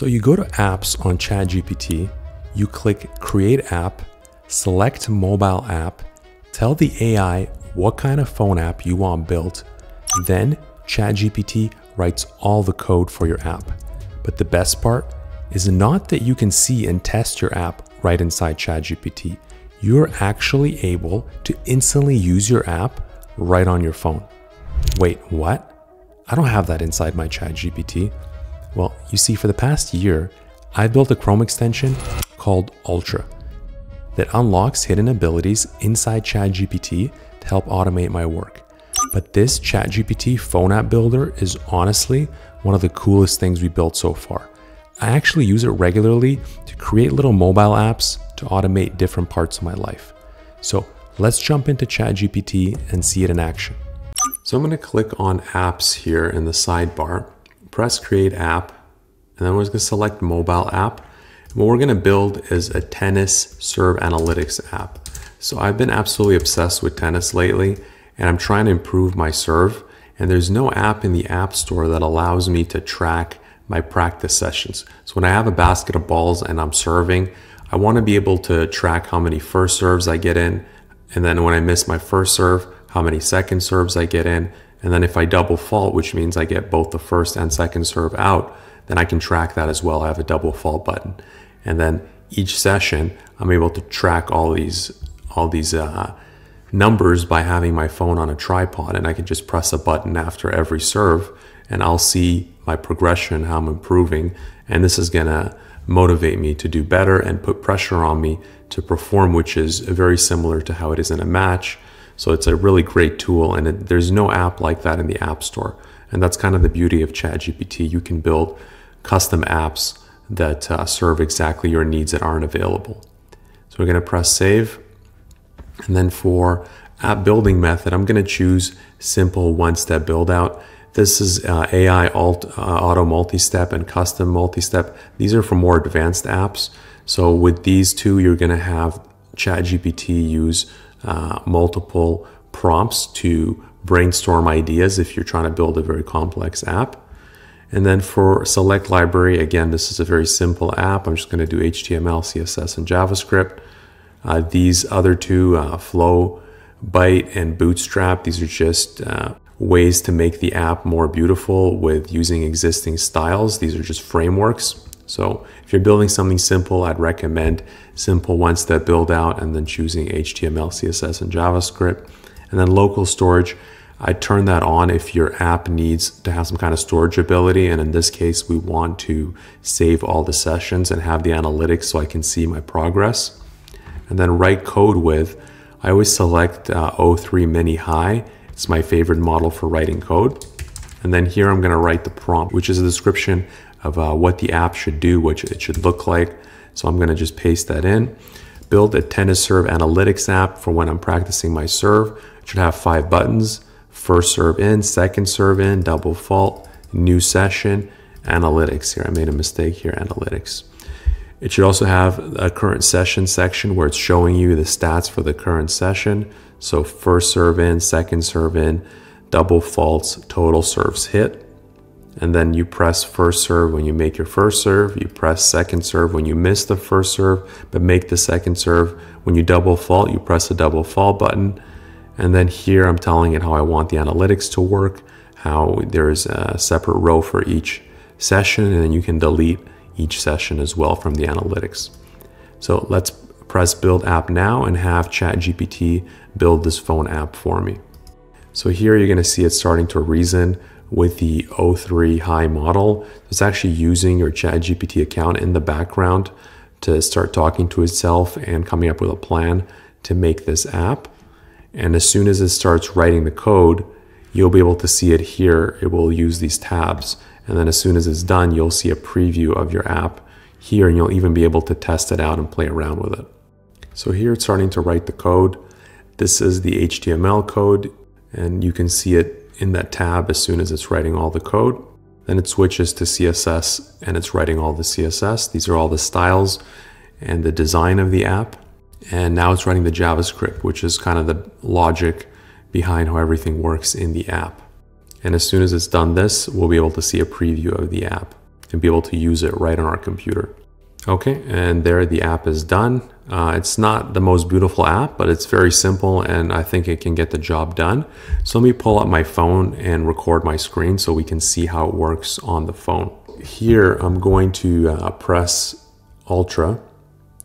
So you go to apps on ChatGPT, you click create app, select mobile app, tell the AI what kind of phone app you want built, then ChatGPT writes all the code for your app. But the best part is not that you can see and test your app right inside ChatGPT. You're actually able to instantly use your app right on your phone. Wait, what? I don't have that inside my ChatGPT. Well, you see, for the past year, I've built a Chrome extension called Ultra that unlocks hidden abilities inside ChatGPT to help automate my work. But this ChatGPT phone app builder is honestly one of the coolest things we built so far. I actually use it regularly to create little mobile apps to automate different parts of my life. So let's jump into ChatGPT and see it in action. So I'm going to click on apps here in the sidebar, press create app, and then we're going to select mobile app. what we're going to build is a tennis serve analytics app. So I've been absolutely obsessed with tennis lately and I'm trying to improve my serve. And there's no app in the App Store that allows me to track my practice sessions. So when I have a basket of balls and I'm serving, I want to be able to track how many first serves I get in. And then when I miss my first serve, how many second serves I get in. And then if I double fault, which means I get both the first and second serve out, then I can track that as well. I have a double fault button. And then each session, I'm able to track all these, all these, uh, numbers by having my phone on a tripod and I can just press a button after every serve and I'll see my progression, how I'm improving. And this is gonna motivate me to do better and put pressure on me to perform, which is very similar to how it is in a match. So it's a really great tool and it, there's no app like that in the App Store. And that's kind of the beauty of ChatGPT. You can build custom apps that uh, serve exactly your needs that aren't available. So we're gonna press save and then for app building method, I'm going to choose simple one-step build out. This is uh, AI alt, uh, auto multi-step and custom multi-step. These are for more advanced apps. So with these two, you're going to have ChatGPT use uh, multiple prompts to brainstorm ideas if you're trying to build a very complex app. And then for select library, again, this is a very simple app. I'm just going to do HTML, CSS, and JavaScript. Uh, these other two, uh, Flow, Byte, and Bootstrap, these are just uh, ways to make the app more beautiful with using existing styles. These are just frameworks. So if you're building something simple, I'd recommend simple one-step build out and then choosing HTML, CSS, and JavaScript. And then local storage, I turn that on if your app needs to have some kind of storage ability. And in this case, we want to save all the sessions and have the analytics so I can see my progress and then write code with, I always select uh, O3 Mini High. It's my favorite model for writing code. And then here I'm going to write the prompt, which is a description of uh, what the app should do, what it should look like. So I'm going to just paste that in. Build a tennis serve analytics app for when I'm practicing my serve. It should have five buttons. First serve in, second serve in, double fault, new session, analytics. Here I made a mistake here, analytics. It should also have a current session section where it's showing you the stats for the current session. So first serve in, second serve in, double faults, total serves hit. And then you press first serve when you make your first serve. You press second serve when you miss the first serve, but make the second serve. When you double fault, you press the double fault button. And then here I'm telling it how I want the analytics to work, how there's a separate row for each session, and then you can delete each session as well from the analytics. So let's press build app now and have ChatGPT build this phone app for me. So here you're going to see it starting to reason with the O3 high model. It's actually using your ChatGPT account in the background to start talking to itself and coming up with a plan to make this app. And as soon as it starts writing the code, you'll be able to see it here. It will use these tabs and then as soon as it's done, you'll see a preview of your app here and you'll even be able to test it out and play around with it. So here it's starting to write the code. This is the HTML code and you can see it in that tab as soon as it's writing all the code. Then it switches to CSS and it's writing all the CSS. These are all the styles and the design of the app. And now it's writing the JavaScript, which is kind of the logic behind how everything works in the app. And as soon as it's done this, we'll be able to see a preview of the app. and be able to use it right on our computer. Okay, and there the app is done. Uh, it's not the most beautiful app, but it's very simple and I think it can get the job done. So let me pull up my phone and record my screen so we can see how it works on the phone. Here, I'm going to uh, press Ultra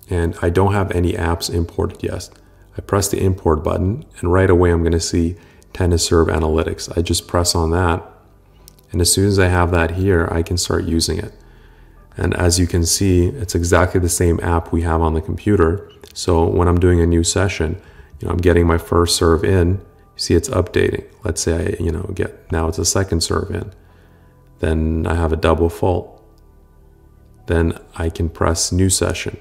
and I don't have any apps imported yet. I press the import button and right away I'm going to see Tennis Serve Analytics. I just press on that and as soon as I have that here, I can start using it. And as you can see, it's exactly the same app we have on the computer. So when I'm doing a new session, you know, I'm getting my first serve in, you see it's updating. Let's say I, you know, get, now it's a second serve in. Then I have a double fault. Then I can press new session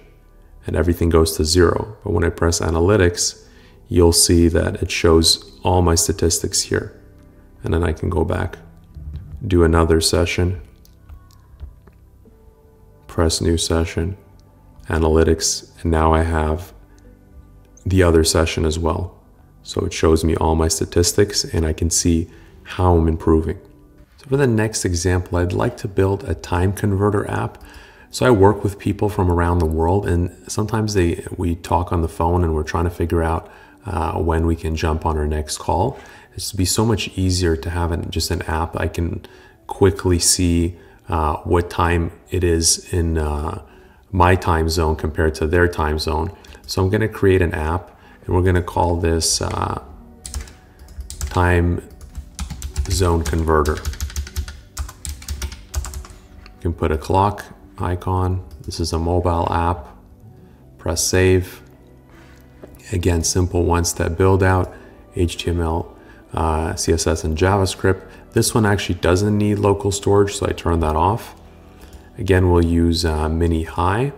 and everything goes to zero. But when I press analytics, you'll see that it shows all my statistics here. And then I can go back, do another session, press new session, analytics, and now I have the other session as well. So it shows me all my statistics and I can see how I'm improving. So for the next example, I'd like to build a time converter app. So I work with people from around the world and sometimes they we talk on the phone and we're trying to figure out uh, when we can jump on our next call. It's be so much easier to have an, just an app. I can quickly see uh, what time it is in uh, my time zone compared to their time zone. So I'm going to create an app and we're going to call this uh, time zone converter. You can put a clock icon. This is a mobile app. Press save. Again, simple one-step build out, HTML, uh, CSS, and JavaScript. This one actually doesn't need local storage, so I turn that off. Again, we'll use uh, mini high.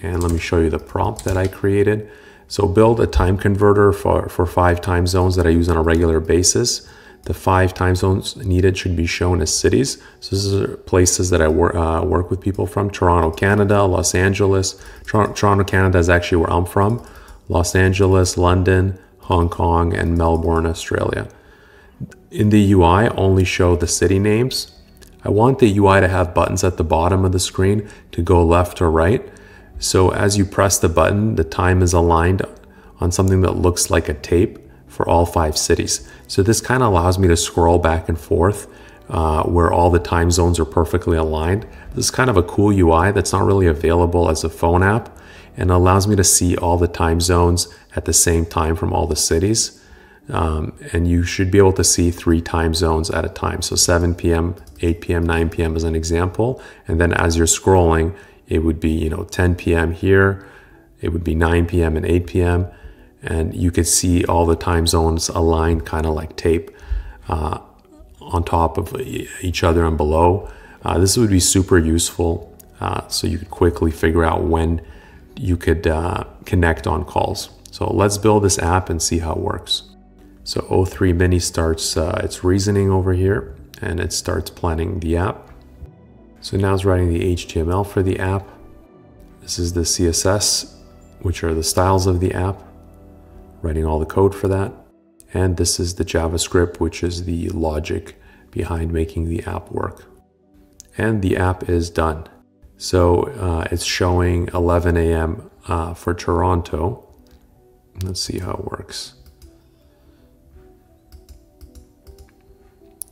And let me show you the prompt that I created. So build a time converter for, for five time zones that I use on a regular basis. The five time zones needed should be shown as cities. So this is places that I work, uh, work with people from. Toronto, Canada, Los Angeles. Toronto, Toronto, Canada is actually where I'm from. Los Angeles, London, Hong Kong, and Melbourne, Australia in the UI only show the city names. I want the UI to have buttons at the bottom of the screen to go left or right. So as you press the button, the time is aligned on something that looks like a tape for all five cities. So this kind of allows me to scroll back and forth uh, where all the time zones are perfectly aligned. This is kind of a cool UI that's not really available as a phone app and allows me to see all the time zones at the same time from all the cities. Um, and you should be able to see three time zones at a time. So 7 p.m., 8 p.m., 9 p.m. as an example. And then as you're scrolling, it would be, you know, 10 p.m. here, it would be 9 p.m. and 8 p.m. And you could see all the time zones aligned kind of like tape uh, on top of each other and below. Uh, this would be super useful uh, so you could quickly figure out when you could uh, connect on calls. So let's build this app and see how it works. So O3 Mini starts uh, its reasoning over here and it starts planning the app. So now it's writing the HTML for the app. This is the CSS, which are the styles of the app, writing all the code for that. And this is the JavaScript, which is the logic behind making the app work. And the app is done. So uh, it's showing 11 a.m. Uh, for Toronto. Let's see how it works.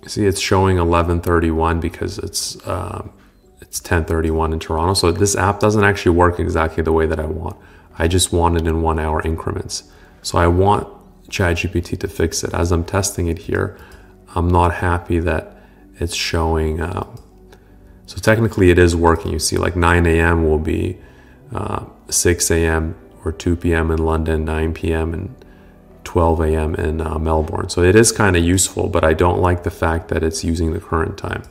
See, it's showing 1131 because it's um, it's 1031 in Toronto. So this app doesn't actually work exactly the way that I want. I just want it in one hour increments. So I want ChatGPT to fix it. As I'm testing it here, I'm not happy that it's showing. Uh, so technically it is working. You see like 9 a.m. will be uh, 6 a.m. or 2 p.m. in London, 9 p.m. in 12 a.m. in uh, Melbourne. So it is kind of useful, but I don't like the fact that it's using the current time.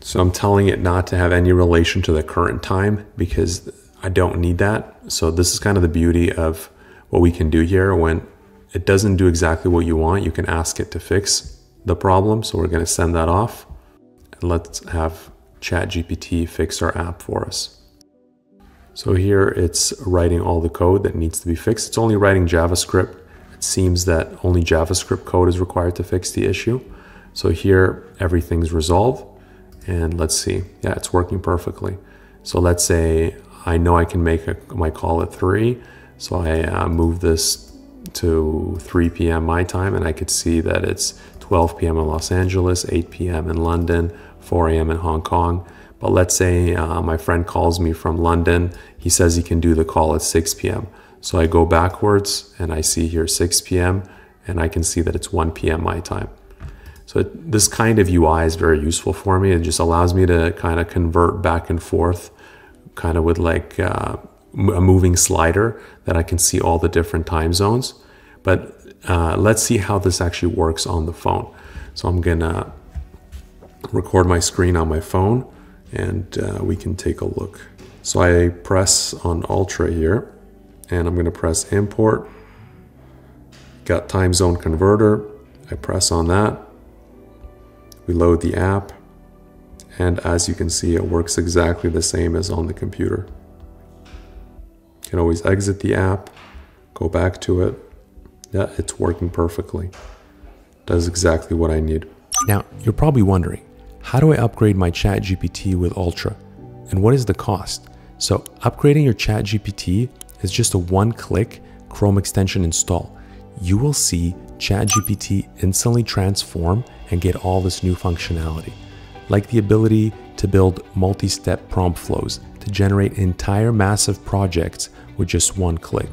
So I'm telling it not to have any relation to the current time because I don't need that. So this is kind of the beauty of what we can do here. When it doesn't do exactly what you want, you can ask it to fix the problem. So we're going to send that off and let's have ChatGPT fix our app for us. So here it's writing all the code that needs to be fixed. It's only writing JavaScript. It seems that only JavaScript code is required to fix the issue. So here everything's resolved And let's see. Yeah, it's working perfectly. So let's say I know I can make a, my call at 3. So I uh, move this to 3 p.m. my time and I could see that it's 12 p.m. in Los Angeles, 8 p.m. in London, 4 a.m. in Hong Kong. But let's say uh, my friend calls me from London. He says he can do the call at 6 p.m. So I go backwards and I see here 6 p.m. and I can see that it's 1 p.m. my time. So it, this kind of UI is very useful for me. It just allows me to kind of convert back and forth, kind of with like uh, a moving slider that I can see all the different time zones. But uh, let's see how this actually works on the phone. So I'm gonna record my screen on my phone and uh, we can take a look. So I press on Ultra here and I'm going to press import. Got time zone converter. I press on that. We load the app and as you can see it works exactly the same as on the computer. You can always exit the app, go back to it. Yeah, it's working perfectly. Does exactly what I need. Now, you're probably wondering, how do I upgrade my ChatGPT with Ultra? And what is the cost? So upgrading your ChatGPT is just a one-click Chrome extension install. You will see ChatGPT instantly transform and get all this new functionality, like the ability to build multi-step prompt flows to generate entire massive projects with just one click.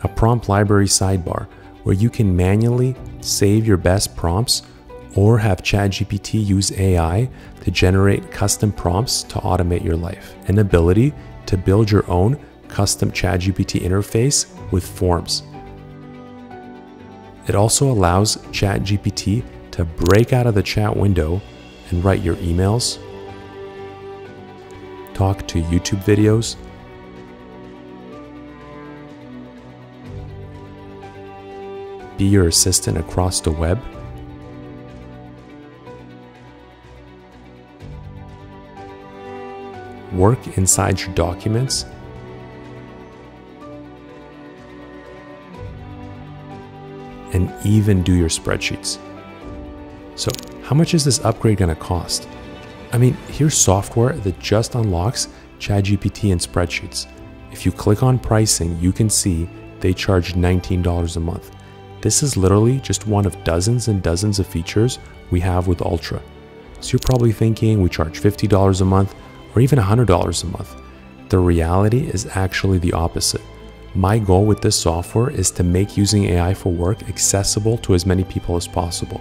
A prompt library sidebar where you can manually save your best prompts or have ChatGPT use AI to generate custom prompts to automate your life. An ability to build your own custom ChatGPT interface with forms. It also allows ChatGPT to break out of the chat window and write your emails, talk to YouTube videos, be your assistant across the web, work inside your documents and even do your spreadsheets. So how much is this upgrade going to cost? I mean, here's software that just unlocks ChatGPT and spreadsheets. If you click on pricing, you can see they charge $19 a month. This is literally just one of dozens and dozens of features we have with Ultra. So you're probably thinking we charge $50 a month or even $100 a month. The reality is actually the opposite. My goal with this software is to make using AI for work accessible to as many people as possible.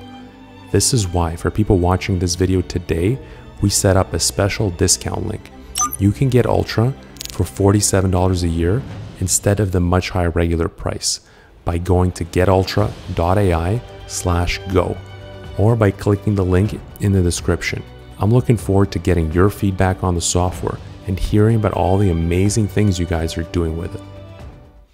This is why, for people watching this video today, we set up a special discount link. You can get Ultra for $47 a year instead of the much higher regular price by going to getultra.ai slash go or by clicking the link in the description. I'm looking forward to getting your feedback on the software and hearing about all the amazing things you guys are doing with it.